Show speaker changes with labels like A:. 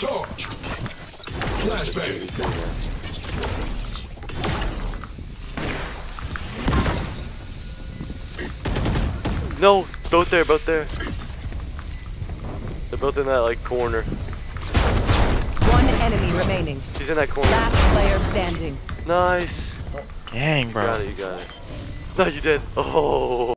A: Charge. Flashbang.
B: No, both there, both there. They're both in that like corner.
C: One enemy remaining.
B: He's in that corner.
C: Last player standing.
B: Nice. Dang,
D: bro.
B: You got it, you got it. No, you did. Oh.